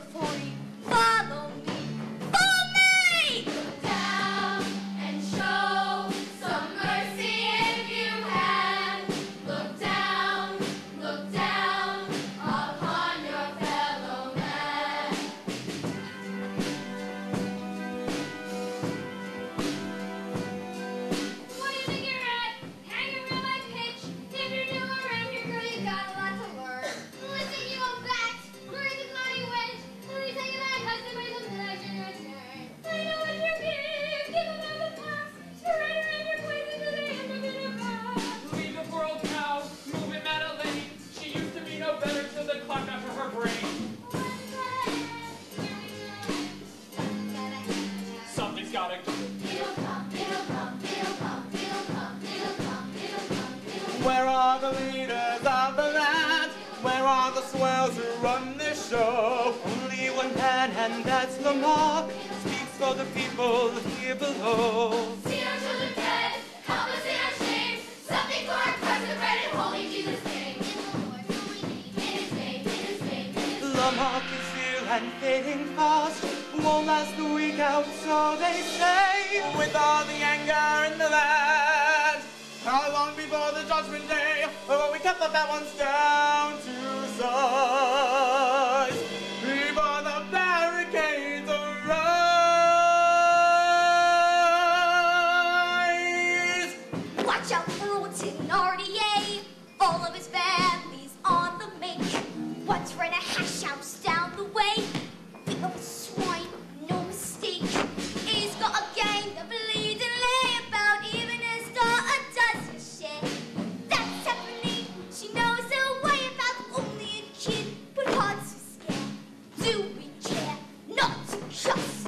think you're Where are the leaders of the land? Where are the swells who run this show? Only one man, and that's Lamarque, speaks for the people here below. See our children dead, help us in our shame. Something for our holy Jesus' name. Is and fading fast, won't last a week out, so they say. With all the anger in the land, how long before the judgment day will we cut the fat ones down to size? Before the barricades arise! Watch out of his families on the make. What's for a hash house? Yes!